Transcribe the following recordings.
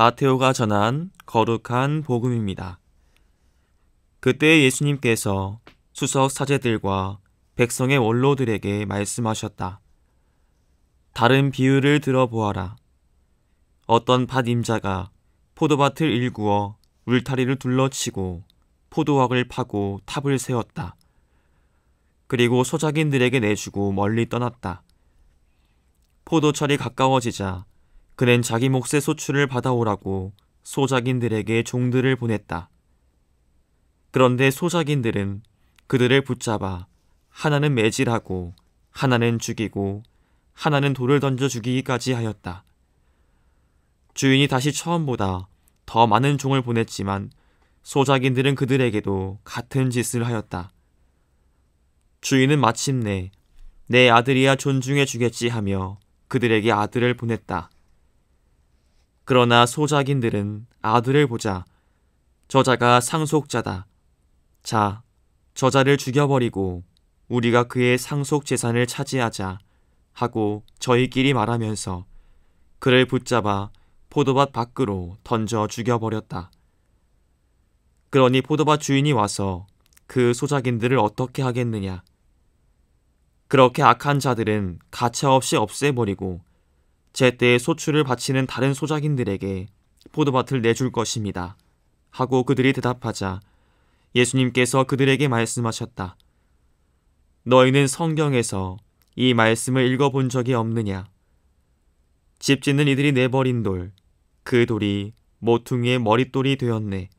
마테오가 전한 거룩한 복음입니다. 그때 예수님께서 수석 사제들과 백성의 원로들에게 말씀하셨다. 다른 비유를 들어보아라. 어떤 밭 임자가 포도밭을 일구어 울타리를 둘러치고 포도학을 파고 탑을 세웠다. 그리고 소작인들에게 내주고 멀리 떠났다. 포도철이 가까워지자 그는 자기 몫의 소출을 받아오라고 소작인들에게 종들을 보냈다. 그런데 소작인들은 그들을 붙잡아 하나는 매질하고 하나는 죽이고 하나는 돌을 던져 죽이기까지 하였다. 주인이 다시 처음보다 더 많은 종을 보냈지만 소작인들은 그들에게도 같은 짓을 하였다. 주인은 마침내 내 아들이야 존중해 주겠지 하며 그들에게 아들을 보냈다. 그러나 소작인들은 아들을 보자 저자가 상속자다. 자, 저자를 죽여버리고 우리가 그의 상속 재산을 차지하자 하고 저희끼리 말하면서 그를 붙잡아 포도밭 밖으로 던져 죽여버렸다. 그러니 포도밭 주인이 와서 그 소작인들을 어떻게 하겠느냐. 그렇게 악한 자들은 가차없이 없애버리고 제때에 소출을 바치는 다른 소작인들에게 포도밭을 내줄 것입니다. 하고 그들이 대답하자 예수님께서 그들에게 말씀하셨다. 너희는 성경에서 이 말씀을 읽어본 적이 없느냐? 집 짓는 이들이 내버린 돌, 그 돌이 모퉁이의 머릿돌이 되었네.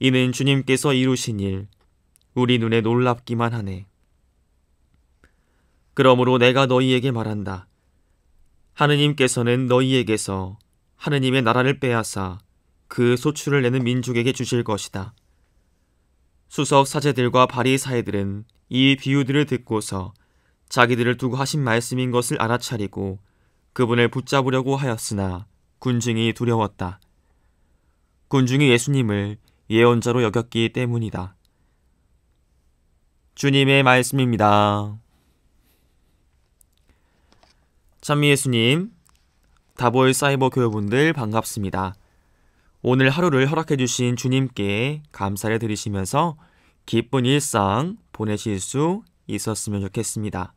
이는 주님께서 이루신 일, 우리 눈에 놀랍기만 하네. 그러므로 내가 너희에게 말한다. 하느님께서는 너희에게서 하느님의 나라를 빼앗아 그 소출을 내는 민족에게 주실 것이다. 수석 사제들과 바리사이들은 이 비유들을 듣고서 자기들을 두고 하신 말씀인 것을 알아차리고 그분을 붙잡으려고 하였으나 군중이 두려웠다. 군중이 예수님을 예언자로 여겼기 때문이다. 주님의 말씀입니다. 찬미 예수님, 다보일 사이버 교회분들 반갑습니다. 오늘 하루를 허락해 주신 주님께 감사를 드리시면서 기쁜 일상 보내실 수 있었으면 좋겠습니다.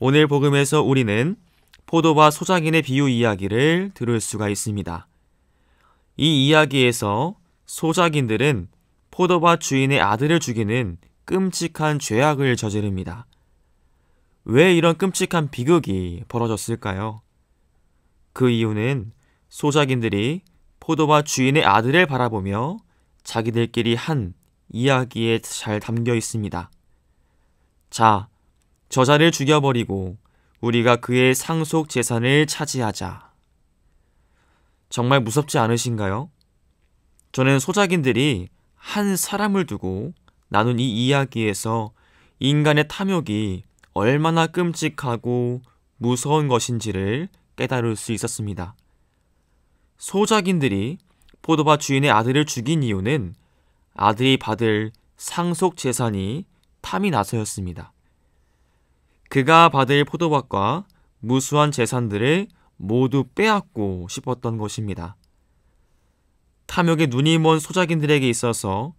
오늘 복음에서 우리는 포도와 소작인의 비유 이야기를 들을 수가 있습니다. 이 이야기에서 소작인들은 포도밭 주인의 아들을 죽이는 끔찍한 죄악을 저지릅니다. 왜 이런 끔찍한 비극이 벌어졌을까요? 그 이유는 소작인들이 포도밭 주인의 아들을 바라보며 자기들끼리 한 이야기에 잘 담겨 있습니다. 자, 저자를 죽여버리고 우리가 그의 상속 재산을 차지하자. 정말 무섭지 않으신가요? 저는 소작인들이 한 사람을 두고 나눈 이 이야기에서 인간의 탐욕이 얼마나 끔찍하고 무서운 것인지를 깨달을 수 있었습니다. 소작인들이 포도밭 주인의 아들을 죽인 이유는 아들이 받을 상속 재산이 탐이 나서였습니다. 그가 받을 포도밭과 무수한 재산들을 모두 빼앗고 싶었던 것입니다. 탐욕에 눈이 먼 소작인들에게 있어서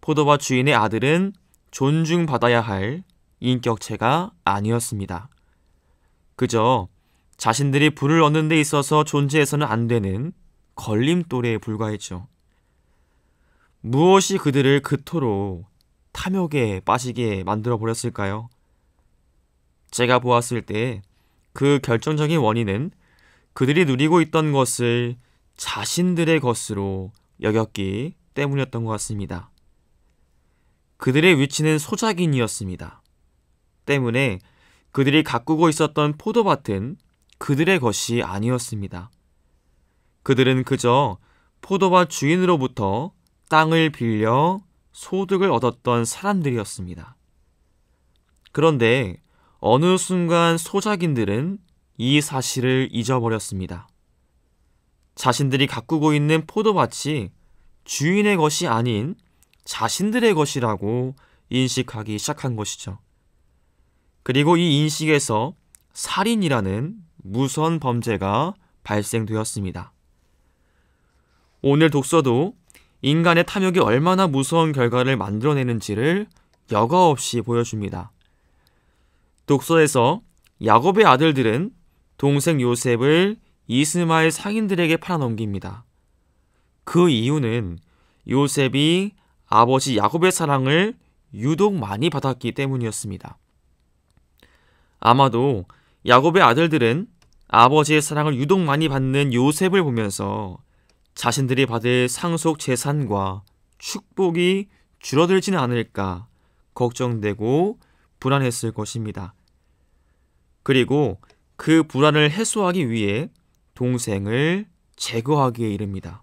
포도밭 주인의 아들은 존중받아야 할 인격체가 아니었습니다. 그저 자신들이 불을 얻는 데 있어서 존재해서는 안 되는 걸림돌에 불과했죠. 무엇이 그들을 그토록 탐욕에 빠지게 만들어 버렸을까요? 제가 보았을 때 그 결정적인 원인은 그들이 누리고 있던 것을 자신들의 것으로 여겼기 때문이었던 것 같습니다. 그들의 위치는 소작인이었습니다. 때문에 그들이 가꾸고 있었던 포도밭은 그들의 것이 아니었습니다. 그들은 그저 포도밭 주인으로부터 땅을 빌려 소득을 얻었던 사람들이었습니다. 그런데 어느 순간 소작인들은 이 사실을 잊어버렸습니다. 자신들이 가꾸고 있는 포도밭이 주인의 것이 아닌 자신들의 것이라고 인식하기 시작한 것이죠. 그리고 이 인식에서 살인이라는 무선 범죄가 발생되었습니다. 오늘 독서도 인간의 탐욕이 얼마나 무서운 결과를 만들어내는지를 여과 없이 보여줍니다. 독서에서 야곱의 아들들은 동생 요셉을 이스마엘 상인들에게 팔아넘깁니다. 그 이유는 요셉이 아버지 야곱의 사랑을 유독 많이 받았기 때문이었습니다. 아마도 야곱의 아들들은 아버지의 사랑을 유독 많이 받는 요셉을 보면서 자신들이 받을 상속 재산과 축복이 줄어들지는 않을까 걱정되고 불안했을 것입니다. 그리고 그 불안을 해소하기 위해 동생을 제거하기에 이릅니다.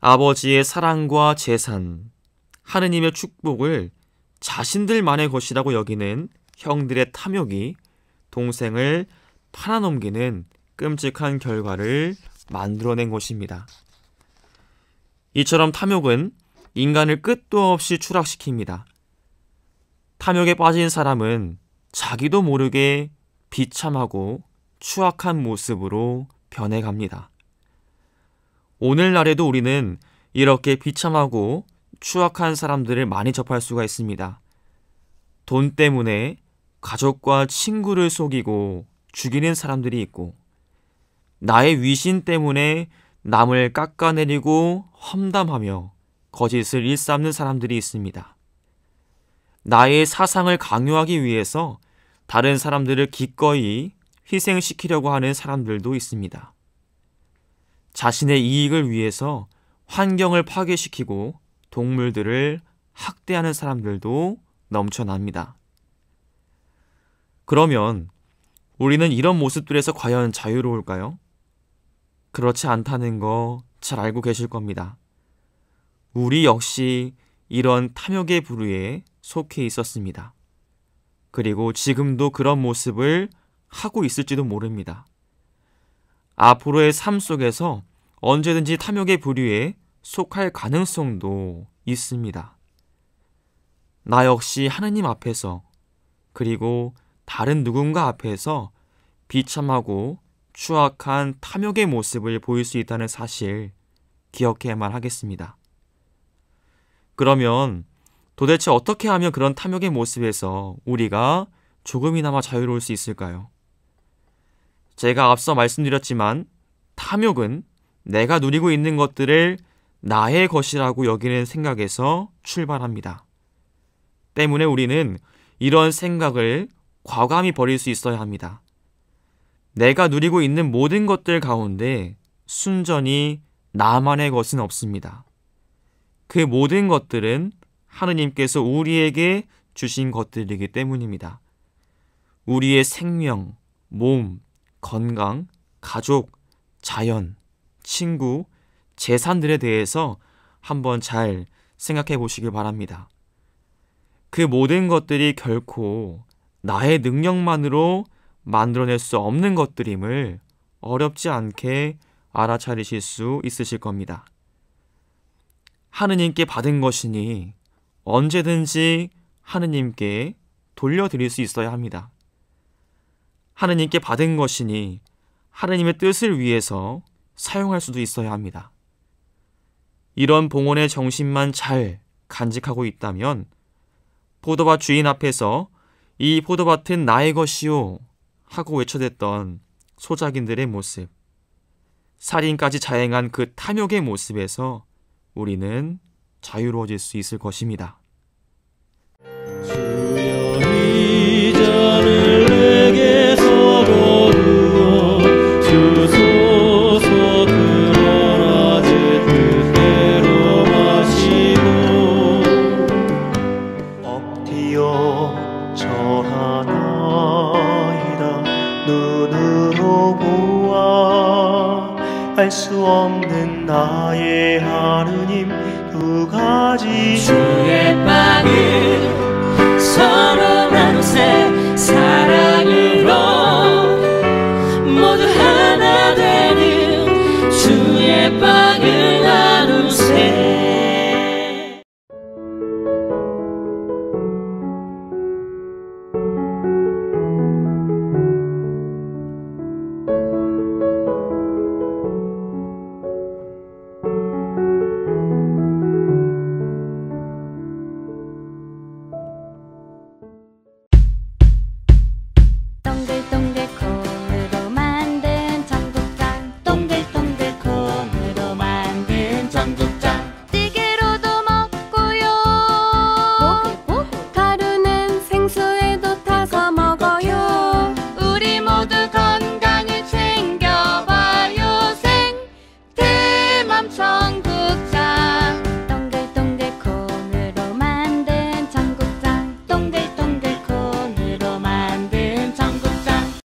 아버지의 사랑과 재산, 하느님의 축복을 자신들만의 것이라고 여기는 형들의 탐욕이 동생을 팔아넘기는 끔찍한 결과를 만들어낸 것입니다. 이처럼 탐욕은 인간을 끝도 없이 추락시킵니다. 탐욕에 빠진 사람은 자기도 모르게 비참하고 추악한 모습으로 변해갑니다. 오늘날에도 우리는 이렇게 비참하고 추악한 사람들을 많이 접할 수가 있습니다. 돈 때문에 가족과 친구를 속이고 죽이는 사람들이 있고, 나의 위신 때문에 남을 깎아내리고 험담하며 거짓을 일삼는 사람들이 있습니다. 나의 사상을 강요하기 위해서 다른 사람들을 기꺼이 희생시키려고 하는 사람들도 있습니다. 자신의 이익을 위해서 환경을 파괴시키고 동물들을 학대하는 사람들도 넘쳐납니다. 그러면 우리는 이런 모습들에서 과연 자유로울까요? 그렇지 않다는 거 잘 알고 계실 겁니다. 우리 역시 이런 탐욕의 부류에 속해 있었습니다. 그리고 지금도 그런 모습을 하고 있을지도 모릅니다. 앞으로의 삶 속에서 언제든지 탐욕의 부류에 속할 가능성도 있습니다. 나 역시 하느님 앞에서 그리고 다른 누군가 앞에서 비참하고 추악한 탐욕의 모습을 보일 수 있다는 사실 기억해야만 하겠습니다. 그러면 도대체 어떻게 하면 그런 탐욕의 모습에서 우리가 조금이나마 자유로울 수 있을까요? 제가 앞서 말씀드렸지만 탐욕은 내가 누리고 있는 것들을 나의 것이라고 여기는 생각에서 출발합니다. 때문에 우리는 이런 생각을 과감히 버릴 수 있어야 합니다. 내가 누리고 있는 모든 것들 가운데 순전히 나만의 것은 없습니다. 그 모든 것들은 하느님께서 우리에게 주신 것들이기 때문입니다. 우리의 생명, 몸, 건강, 가족, 자연, 친구, 재산들에 대해서 한번 잘 생각해 보시길 바랍니다. 그 모든 것들이 결코 나의 능력만으로 만들어낼 수 없는 것들임을 어렵지 않게 알아차리실 수 있으실 겁니다. 하느님께 받은 것이니 언제든지 하느님께 돌려드릴 수 있어야 합니다. 하느님께 받은 것이니 하느님의 뜻을 위해서 사용할 수도 있어야 합니다. 이런 봉헌의 정신만 잘 간직하고 있다면 포도밭 주인 앞에서 이 포도밭은 나의 것이요 하고 외쳐댔던 소작인들의 모습, 살인까지 자행한 그 탐욕의 모습에서 우리는 자유로워질 수 있을 것입니다. 알수